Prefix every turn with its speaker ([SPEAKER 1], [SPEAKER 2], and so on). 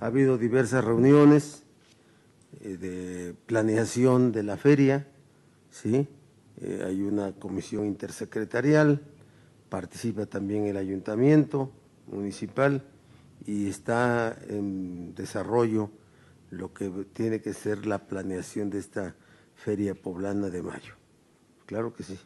[SPEAKER 1] Ha habido diversas reuniones eh, de planeación de la feria, ¿sí? Eh, hay una comisión intersecretarial, participa también el ayuntamiento municipal y está en desarrollo lo que tiene que ser la planeación de esta feria poblana de mayo. Claro que sí.